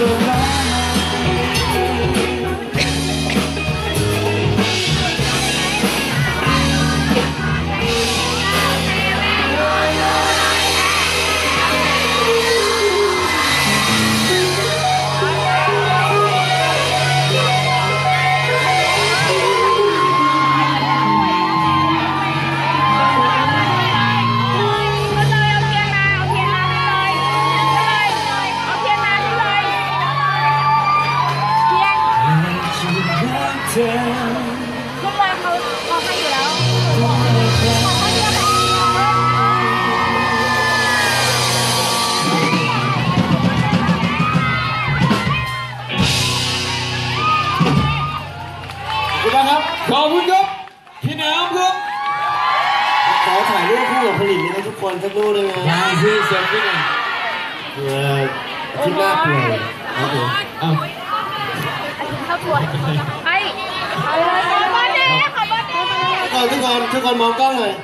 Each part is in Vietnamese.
the light. còn cho cô đây dạ, này à duy sống biết này. Vừa chúng ta tuổi à tuổi à còn thế còn thế còn mong con này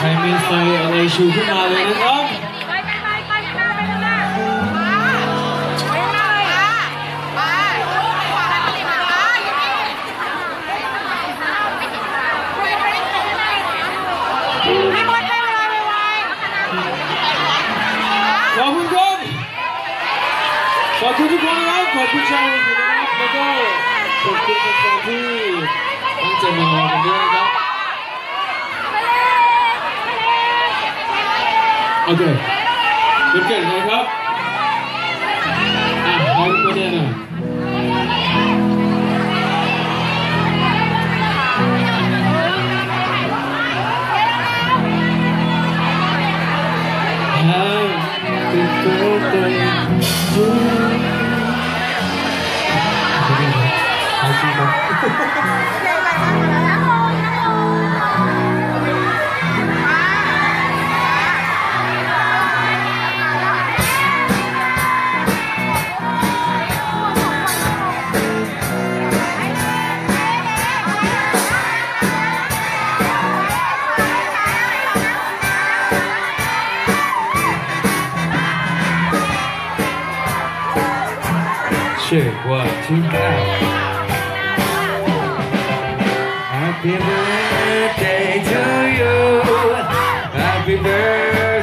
Thầy Minh Tây ở đây chú cũng mà lên đúng không? อบคุณชาวสุรินทร์แล้วก็ขอบคุณแฟนที่ตั้งใจมารอกันด้วยนะครับ โอเคเดี๋ยเกิดนะครับ two, one, two, now. Happy birthday to you. Happy birthday.